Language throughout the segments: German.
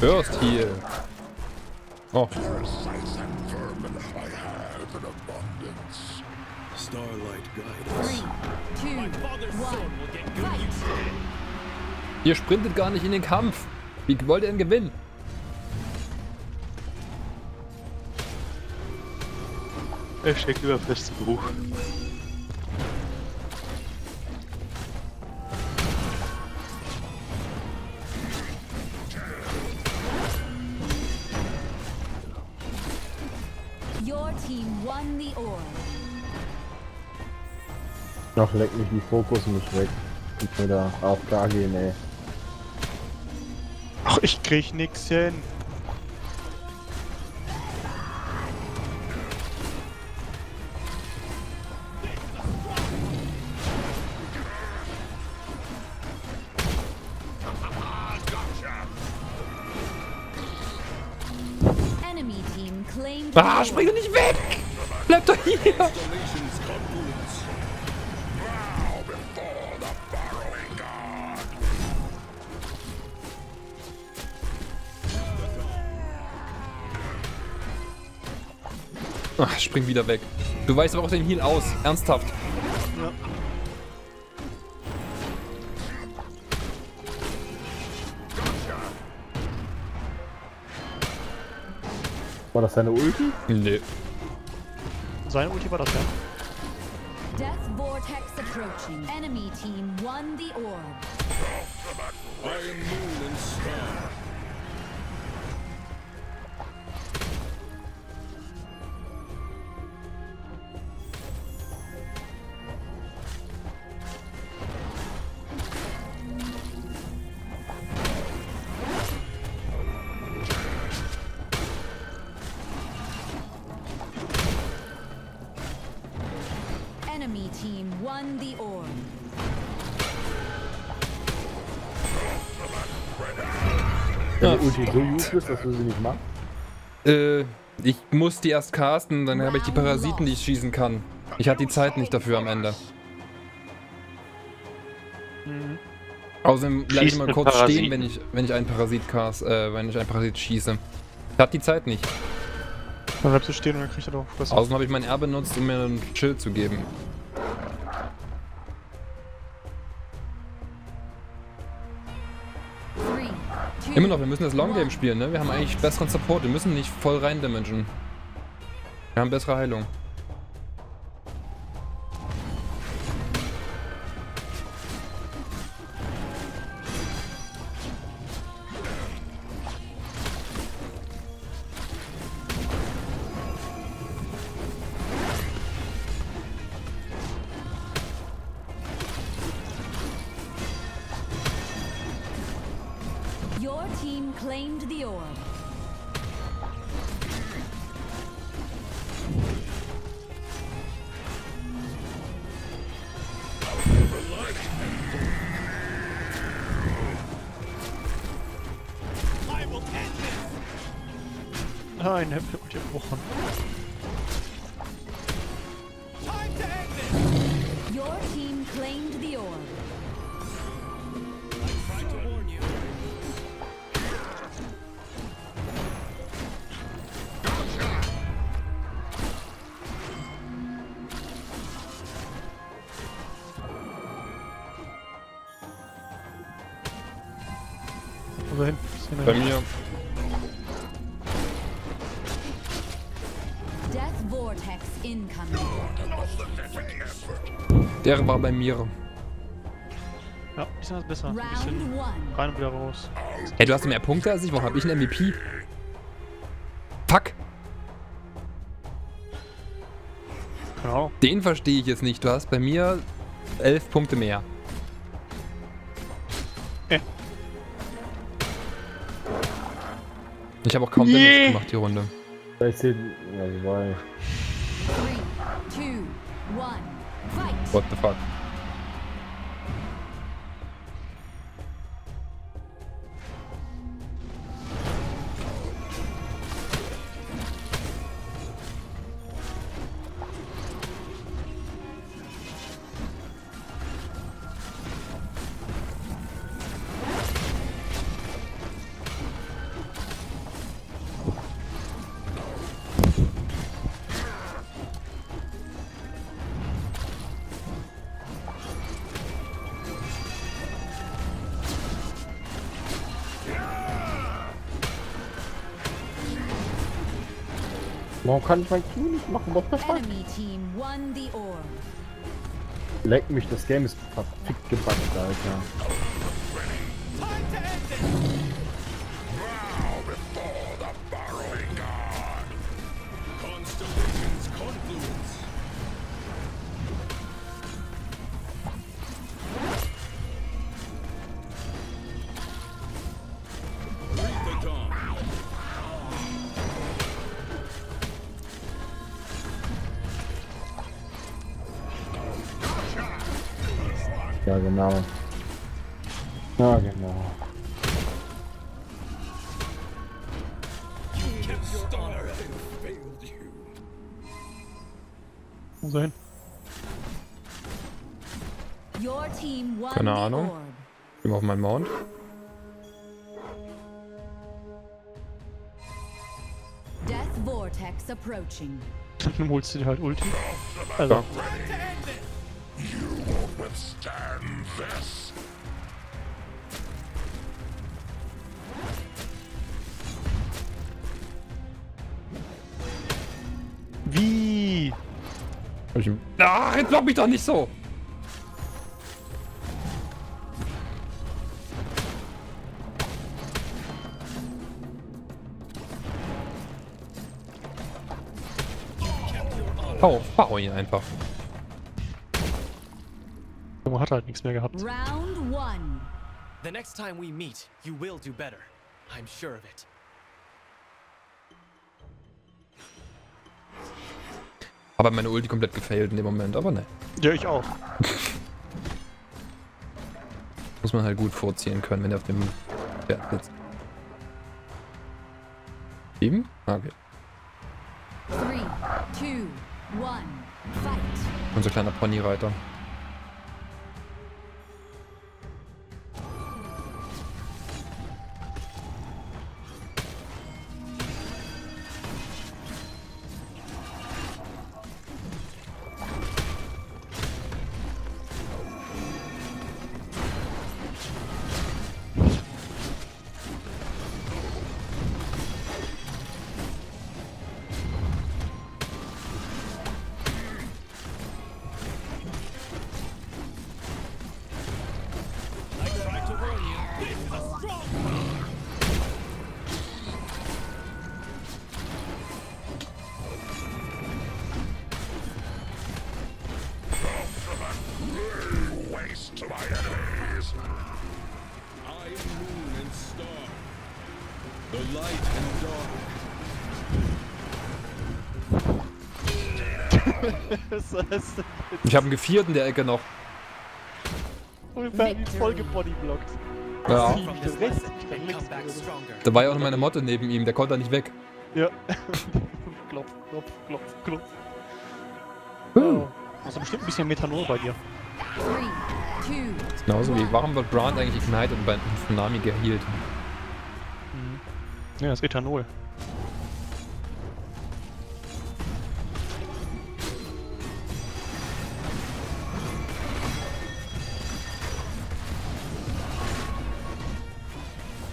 First Heal. Oh, Parasites and vermin I have in abundance. Starlight guide Three, us. two, one. Fight. ihr sprintet gar nicht in den Kampf. Wie wollt ihr denn gewinnen? Er steckt über festen Bruch. Ach, leck mich die Fokus nicht weg. Ich mir da AFK gehen, ey. Ach, ich krieg nix hin. Enemy team claimed Ah, spring nicht weg! Bleib doch hier! Ach, spring wieder weg. Du weißt aber auch den Heal aus. Ernsthaft. Ja. War das deine Ulti? Nee. Sein Ulti war das ja. Death vortex approaching. Enemy team won the orb. I am moon and star. Team won the orb. Deine Ulti so useless, dass du sie nicht machst? Äh, ich muss die erst casten, dann habe ich die Parasiten, die ich schießen kann. Ich hatte die Zeit nicht dafür am Ende. Außerdem bleibe ich mit kurz Parasiten. stehen, wenn ich, wenn ich einen Parasit cast, äh, wenn ich einen Parasit schieße. Ich hatte die Zeit nicht. Dann bleibst du stehen und dann kriegt er doch Fresse. Außerdem habe ich mein R benutzt, um mir einen Schild zu geben. Immer noch, wir müssen das Long Game spielen, ne? Wir haben eigentlich besseren Support, wir müssen nicht voll rein damagen. Wir haben bessere Heilung. Claimed the orb. Nein, er wird unterbrochen. Your Bei mir. Death vortex incoming. Der war bei mir. Ja, die sind das besser. Ein Round bisschen one. rein und wieder raus. Hey, du hast mehr Punkte als ich. Warum habe ich einen MVP? Fuck. Genau. Den verstehe ich jetzt nicht. Du hast bei mir elf Punkte mehr. Ich habe auch kaum Damage gemacht die Runde. Vielleicht zählt. Ja. What the fuck? Warum kann ich mein Q nicht machen? What the fuck? Leck mich, das Game ist verfickt gebackt, Alter. Ja, genau. Ja, genau. Wo so hin? Your team won Keine Ahnung. Gehen wir auf meinen Mount. Death vortex approaching. Dann holst du dir halt Ulti. Also, Withstand this. wie? Ich Ach, jetzt block mich doch nicht so! Hau, hau ihn einfach. Hat halt nichts mehr gehabt. Round one. The next time we meet, you will do better. I'm sure of it. Aber meine Ulti komplett gefailt in dem Moment, aber ne. Ja, ich auch. Muss man halt gut vorziehen können, wenn er auf dem Pferd sitzt. Sieben? Ah, okay. Three, two, one. Fight. Unser kleiner Ponyreiter. Ich habe einen Gevierten der Ecke noch. ungefähr wie Victory. voll gebodyblockt. Ja. Da war ja auch noch meine Motte neben ihm, der konnte da nicht weg. Ja. klopf, klopf, klopf, klopf. Uh. Also bestimmt ein bisschen Methanol bei dir. Genauso wie, warum wird Brand eigentlich Ignite und bei Tsunami gehealt? Ja, das ist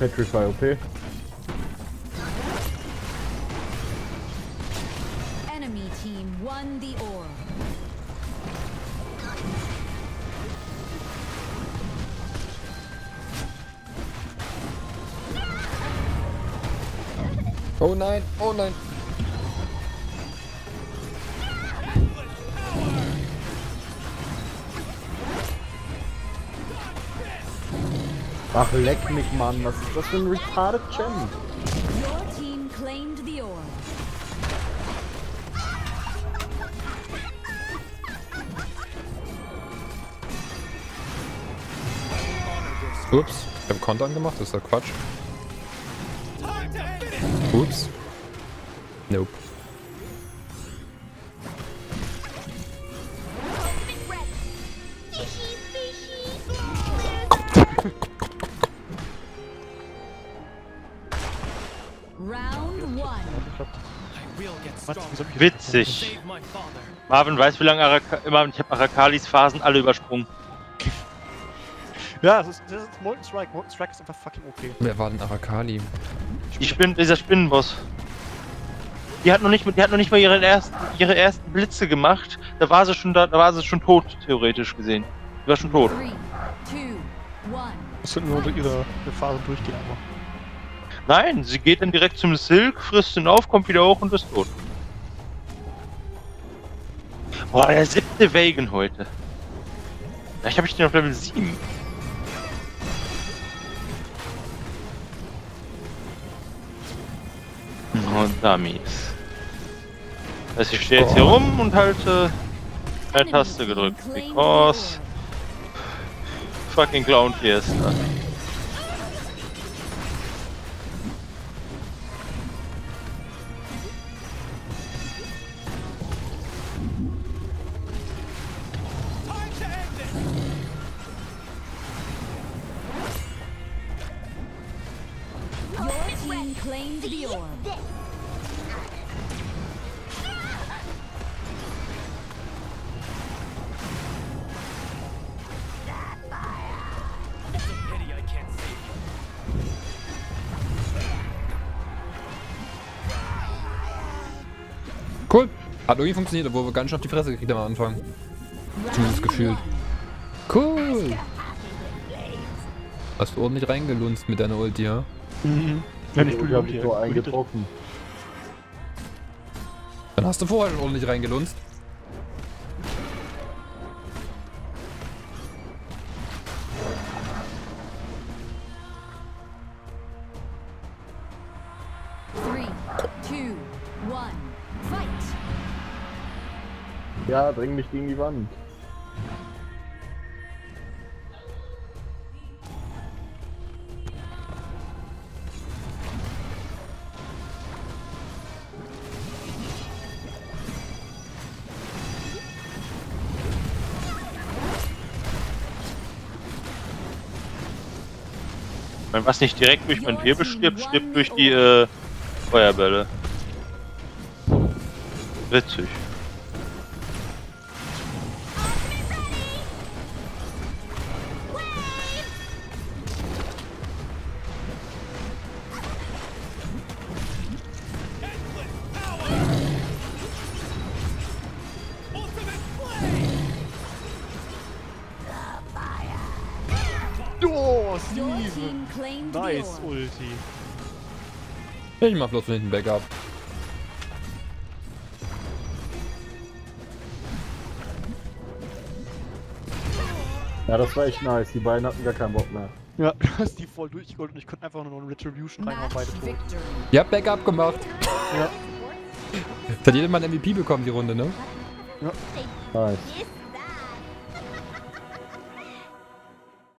Ethanol. Petrify OP. enemy team won the orb. Oh nein, oh nein. Ach, leck mich, Mann. Was ist das für ein retarded Gem? Your team claimed the orb. Ups, ich habe Konter angemacht, das ist ja Quatsch. Ups. Nope. Witzig. Marvin weiß, wie lange Araka immer ich habe Arakalis Phasen alle übersprungen. Ja, das ist, das ist Molten Strike. Molten Strike ist einfach fucking okay. Wer war denn Arakali? Ich bin dieser Spinnenboss. Die hat noch nicht, die hat noch nicht mal ihre ersten, ihre ersten Blitze gemacht. Da war sie schon da, da war sie schon tot, theoretisch gesehen. Die war schon tot. Das sind nur ihre Phasen durchgehen, aber. Nein, sie geht dann direkt zum Silk, frisst ihn auf, kommt wieder hoch und ist tot. Boah, der siebte Wagen heute. Vielleicht habe ich den auf Level 7. Und Dummies. Also ich stehe jetzt hier rum und halte eine Taste gedrückt. Because fucking Clown Fiesta. Hat irgendwie funktioniert, obwohl wir ganz schön auf die Fresse gekriegt haben am Anfang. Zumindest gefühlt. Cool. Hast du ordentlich reingelunzt mit deiner Ulti, ja? Mhm. Du, Ich habe die mich so Ulti. eingetroffen. Dann hast du vorher schon ordentlich reingelunzt. Ja, dräng mich gegen die Wand. Wenn was nicht direkt durch mein Wirbel stirbt, stirbt durch die äh, Feuerbälle. Witzig. Ulti. Ich mach bloß von hinten Backup. Ja, das war echt nice. Die beiden hatten gar keinen Bock mehr. Ja, du hast die voll durchgeholt und ich konnte einfach nur noch eine Retribution reinhauen, beide tot. Ihr habt Backup gemacht. Ja. Jetzt hat jeder mal ein MVP bekommen, die Runde, ne? Nice. This